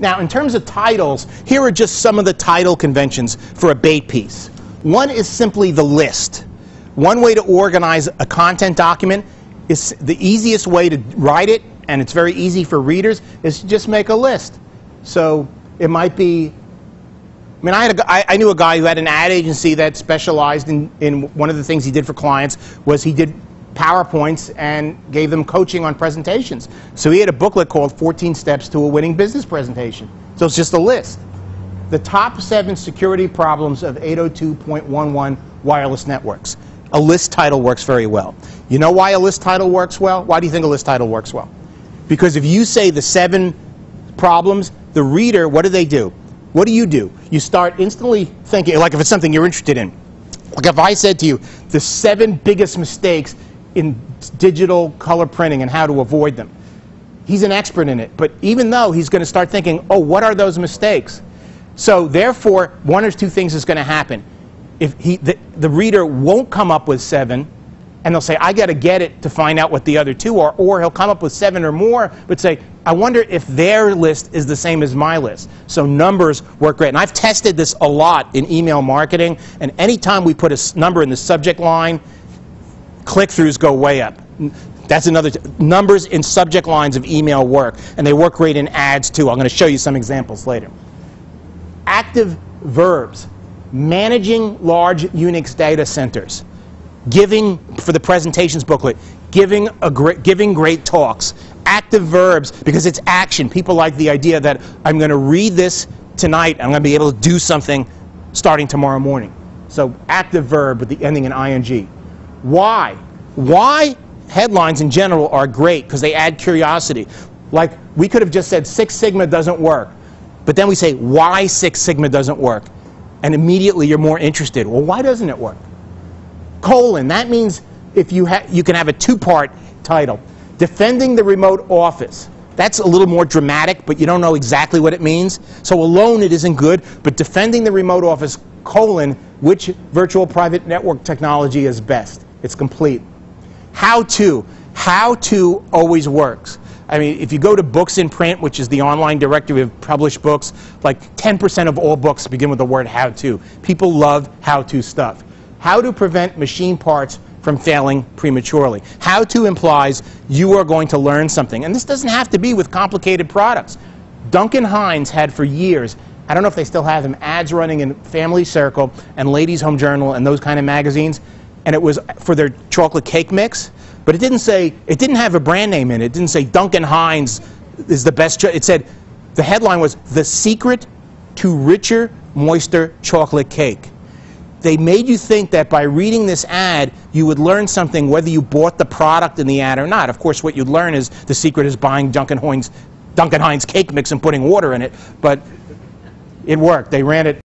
Now, in terms of titles, here are just some of the title conventions for a bait piece. One is simply the list. One way to organize a content document is the easiest way to write it, and it's very easy for readers, is to just make a list. So it might be, I mean, I, had a, I, I knew a guy who had an ad agency that specialized in, in one of the things he did for clients was he did PowerPoints and gave them coaching on presentations. So he had a booklet called 14 Steps to a Winning Business Presentation. So it's just a list. The top seven security problems of 802.11 wireless networks. A list title works very well. You know why a list title works well? Why do you think a list title works well? Because if you say the seven problems, the reader, what do they do? What do you do? You start instantly thinking, like if it's something you're interested in. Like if I said to you, the seven biggest mistakes in digital color printing and how to avoid them. He's an expert in it, but even though he's going to start thinking, oh, what are those mistakes? So therefore, one or two things is going to happen. If he, the, the reader won't come up with seven, and they'll say, I got to get it to find out what the other two are, or he'll come up with seven or more, but say, I wonder if their list is the same as my list. So numbers work great. And I've tested this a lot in email marketing, and anytime we put a number in the subject line, click-throughs go way up. That's another, numbers in subject lines of email work, and they work great in ads too. I'm going to show you some examples later. Active verbs, managing large Unix data centers, giving, for the presentations booklet, giving, a great, giving great talks. Active verbs, because it's action. People like the idea that I'm going to read this tonight, I'm going to be able to do something starting tomorrow morning. So active verb with the ending in ing. Why? Why headlines in general are great because they add curiosity. Like we could have just said Six Sigma doesn't work, but then we say why Six Sigma doesn't work, and immediately you're more interested. Well, why doesn't it work? Colon. That means if you ha- you can have a two-part title, defending the remote office. That's a little more dramatic, but you don't know exactly what it means. So alone it isn't good, but defending the remote office colon which virtual private network technology is best. It's complete. How to. How to always works. I mean, if you go to Books in Print, which is the online directory of published books, like 10% of all books begin with the word how to. People love how to stuff. How to prevent machine parts from failing prematurely. How to implies you are going to learn something. And this doesn't have to be with complicated products. Duncan Hines had for years, I don't know if they still have them, ads running in Family Circle and Ladies Home Journal and those kind of magazines and it was for their chocolate cake mix, but it didn't say, it didn't have a brand name in it. It didn't say Duncan Hines is the best. It said, the headline was The Secret to Richer, Moister Chocolate Cake. They made you think that by reading this ad, you would learn something whether you bought the product in the ad or not. Of course, what you'd learn is the secret is buying Duncan Hines, Duncan Hines cake mix and putting water in it, but it worked. They ran it.